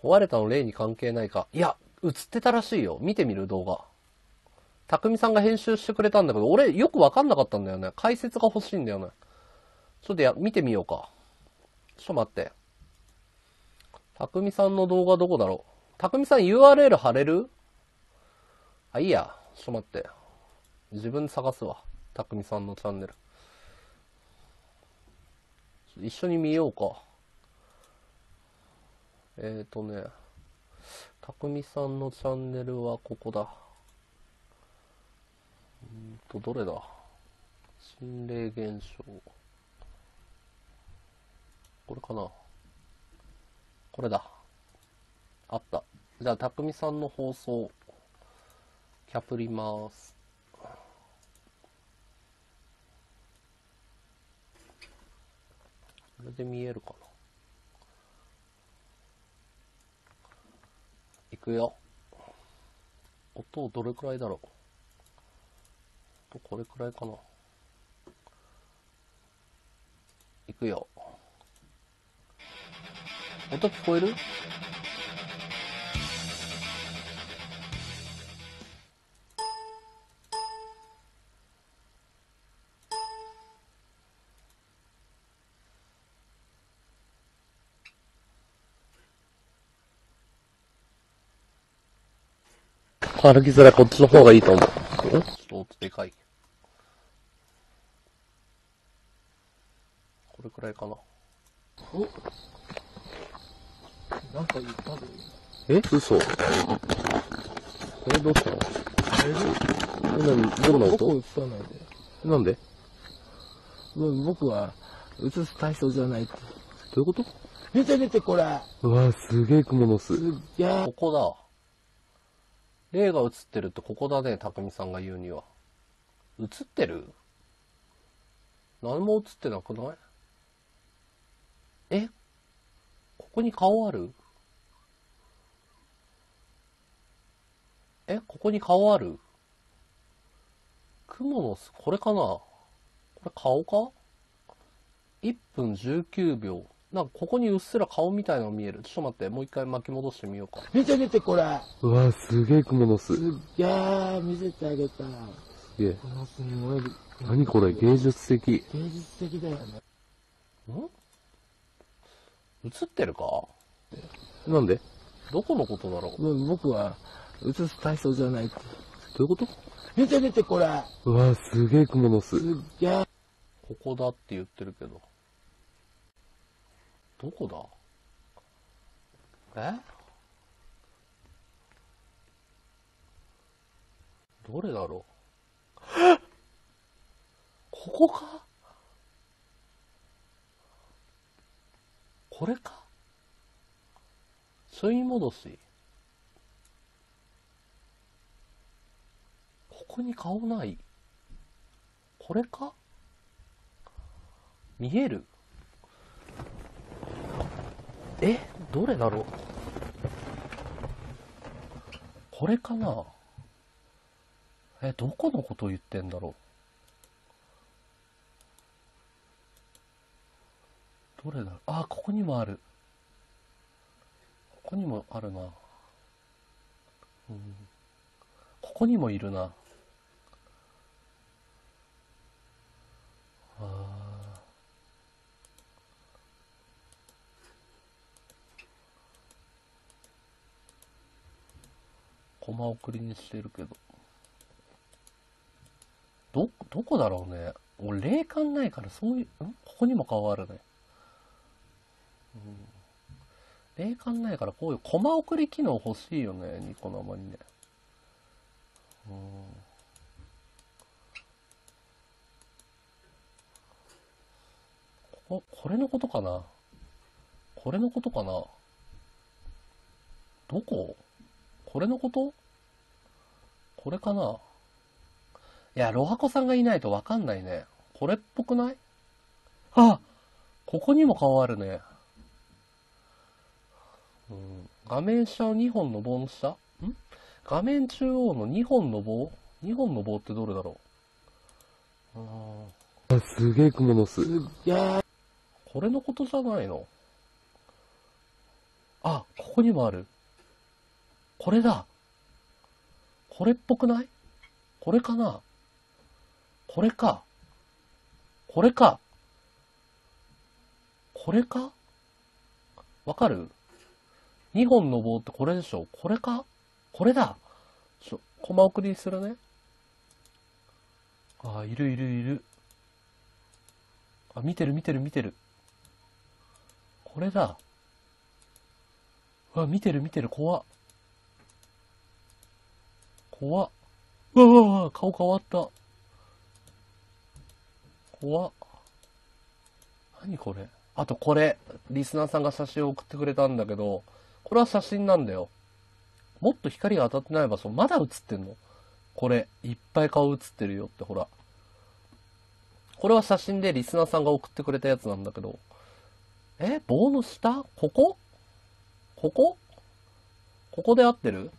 壊れたの例に関係ないか。いや、映ってたらしいよ。見てみる動画。たくみさんが編集してくれたんだけど、俺よくわかんなかったんだよね。解説が欲しいんだよね。ちょっとや、見てみようか。ちょっと待って。たくみさんの動画どこだろう。たくみさん URL 貼れる？あ、いいや。ちょっと待って。自分探すわ。たくみさんのチャンネル。一緒に見ようか。えーとね、たくみさんのチャンネルはここだ。うんと、どれだ？心霊現象。これかな？これだ。あった。じゃあ、たくみさんの放送、キャプります。これで見えるかな行くよ。音どれくらいだろう音これくらいかな行くよ。音聞こえる？歩きづらいこっちの方がいいと思う。ん？ちょっと音でかい。これくらいかな。なんか言ったぞ。え？嘘え、どうしたの？え、どんな僕音映さないで。なんで？うん僕は映す体操じゃないって。どういうこと？見て見てこれ。うわ、すげえ蜘蛛の巣す。っげえ。ここだ。霊が映ってるってここだね、匠さんが言うには。映ってる？何も映ってなくない？え？ここに顔ある？え？ここに顔ある？雲の巣、これかな？これ顔か ?1 分19秒。なんかここにうっすら顔みたいなの見える。ちょっと待って、もう一回巻き戻してみようか。見て見てこれ。うわ、すげえ蜘蛛の巣。すっげえ。見せてあげた。すげえ。このすごい。何これ、芸術的。芸術的だよね。ん？映ってるか？なんで？どこのことだろう？どうん僕は映す体操じゃないって。ういうこと？見て見てこれ。うわ、すげえ蜘蛛の巣す。っげえ。ここだって言ってるけど。どこだ？え？どれだろう？ここか？これか？吸い戻し。ここに顔ない？これか？見える？えどれだろう？これかな？え、どこのことを言ってんだろう？どれだ？ろうあ、ここにもある。ここにもあるな。うん。ここにもいるな。コマ送りにしてるけど。ど、どこだろうね。俺、霊感ないから、そういう、ん？ここにも顔あるね。うん。霊感ないから、こういうコマ送り機能欲しいよね、ニコ生にね。うん。こ、これのことかな？これのことかな？どこ？これのこと？これかな？いや、ロハコさんがいないとわかんないね。これっぽくない？あここにも顔あるね。うん、画面下の2本の棒の下？ん？画面中央の2本の棒？2本の棒ってどれだろう？ああ、すげえ蜘蛛の巣。すげえ。これのことじゃないの？あ、ここにもある。これだ。これっぽくない？これかな？これか？これか？これか？わかる ?2 本の棒ってこれでしょ？これか？これだ。ちょ、コマ送りするね。あ、いるいるいる。あ、見てる見てる見てる。これだ。うわ、見てる見てる、怖っ。怖っ。うわわわ、顔変わった。怖っ。何これあとこれ、リスナーさんが写真を送ってくれたんだけど、これは写真なんだよ。もっと光が当たってない場所、まだ映ってんのこれ、いっぱい顔映ってるよって、ほら。これは写真でリスナーさんが送ってくれたやつなんだけど、え棒の下？ここ？ここ？ここで合ってる？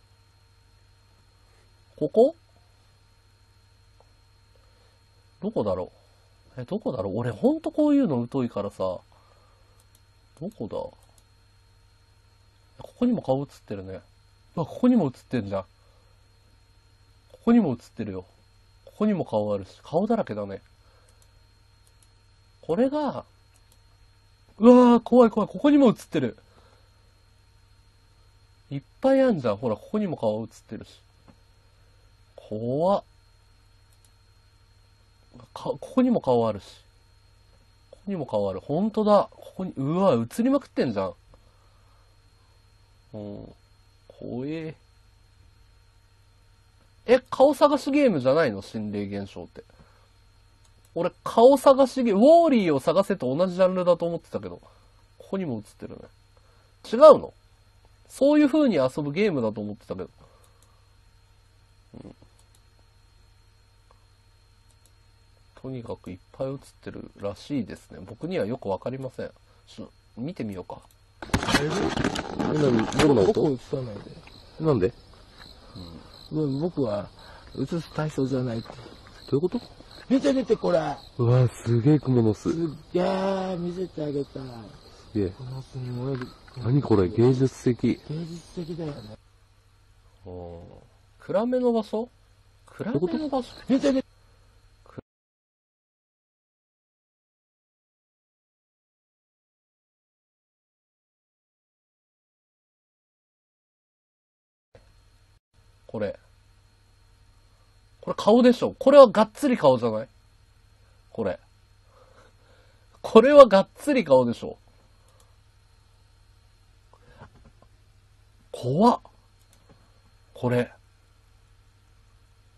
ここ？どこだろう？え、どこだろう？俺ほんとこういうの疎いからさ、どこだ？ここにも顔映ってるね。うわ、ここにも映ってんじゃん。ここにも映ってるよ。ここにも顔あるし、顔だらけだね。これが、うわー、怖い怖い、ここにも映ってる。いっぱいあんじゃん。ほら、ここにも顔映ってるし。怖っ。か、ここにも顔あるし。ここにも顔ある。ほんとだ。ここに、うわ、映りまくってんじゃん。うん。怖え。え、顔探しゲームじゃないの？心霊現象って。俺、顔探しゲーム、ウォーリーを探せと同じジャンルだと思ってたけど、ここにも映ってるね。違うの？そういう風に遊ぶゲームだと思ってたけど。うん、とにかくいっぱい映ってるらしいですね。僕にはよくわかりません。ちょ見てみようか。え、なに、どんな音？僕映さないで。なんで？うん僕は映す体操じゃないって。どういうこと？見て見てこれ。うわ、すげえ蜘蛛の巣。すっげえ見せてあげたい。すげえ。この巣に燃える。何これ、芸術的。芸術的だよね。うん暗めの場所？暗めの場所？見て見て。これ。これ顔でしょこれはがっつり顔じゃない？これ。これはがっつり顔でしょ怖っ。これ。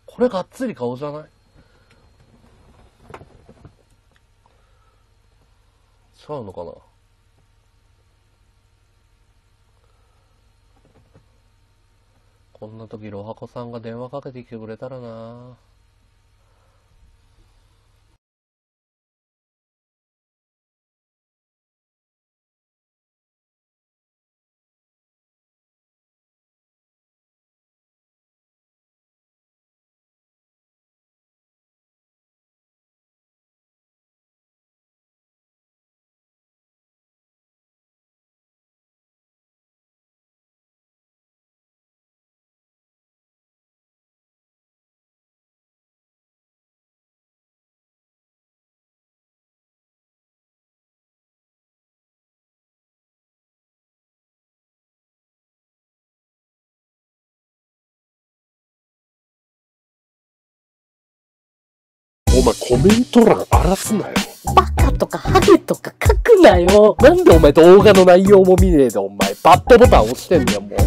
これがっつり顔じゃない？違うのかな？んな時、ロハコさんが電話かけてきてくれたらな。お前コメント欄荒らすなよ。バカとかハゲとか書くなよ。なんでお前動画の内容も見ねえでお前バッドボタン押してんだよもう。